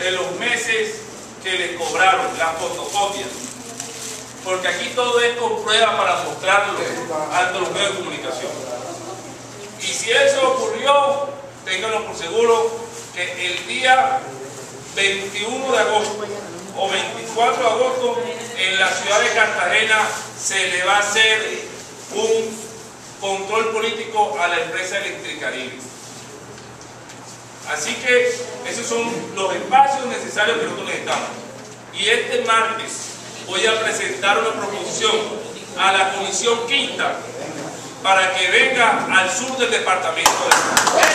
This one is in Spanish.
de los meses que le cobraron, las fotocopias. Porque aquí todo es con prueba para mostrarlo ante los medios de comunicación. Y si eso ocurrió, ténganlo por seguro que el día 21 de agosto o 24 de agosto en la ciudad de Cartagena se le va a hacer un control político a la empresa Electricaribe. Así que esos son los espacios necesarios que nosotros necesitamos. Y este martes voy a presentar una proposición a la Comisión Quinta para que venga al sur del departamento de